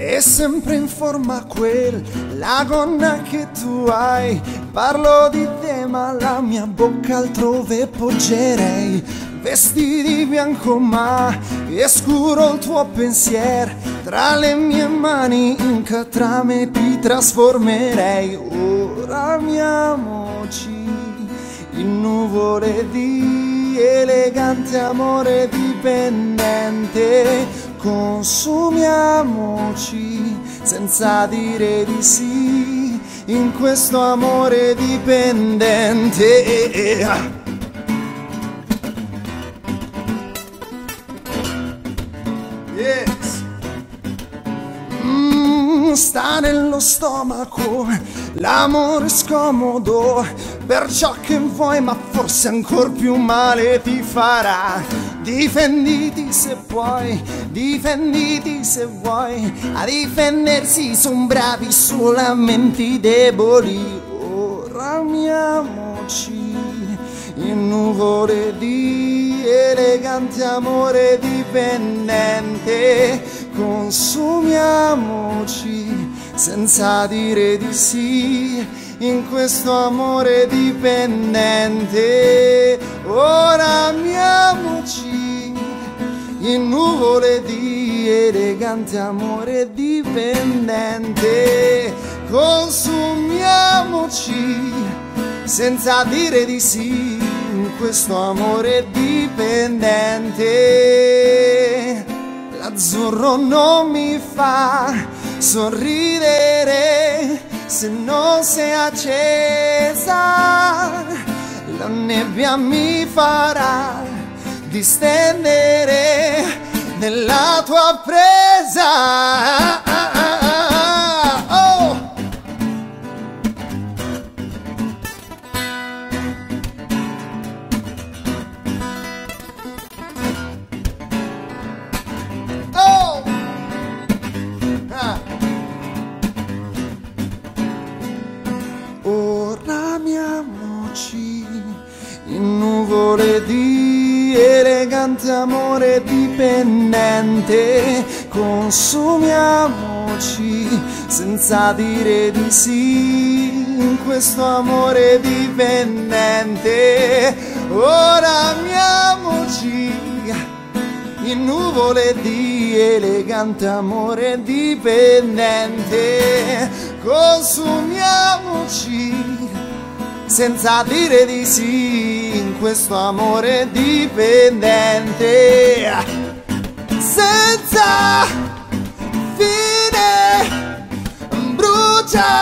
è sempre in forma quella gonna che tu hai. Parlo di te, ma la mia bocca altrove poggerei. Vestiti bianco, ma è scuro il tuo pensiero. Tra le mie mani in catrame ti trasformerei. Ora amiamoci in nuvole di elegante amore dipendente consumiamoci senza dire di sì in questo amore dipendente. Sta nello stomaco, l'amore scomodo per ciò che vuoi, ma forse ancor più male ti farà. Difenditi se puoi, difenditi se vuoi, a difendersi son bravi solamente i deboli. Ora amiamoci in nuvole di elegante amore dipendente, consumiamoci senza dire di sì in questo amore dipendente. Ora amiamoci in nuvole di elegante amore dipendente. Consumiamoci senza dire di sì in questo amore dipendente. L'azzurro non mi fa sorridere se non sei accesa, la nebbia mi farà distendere nella tua presa. Nuvole di elegante amore dipendente, consumiamoci senza dire di sì in questo amore dipendente. Ora amiamoci in nuvole di elegante amore dipendente, consumiamoci senza dire di sì questo amore dipendente. Senza fine brucia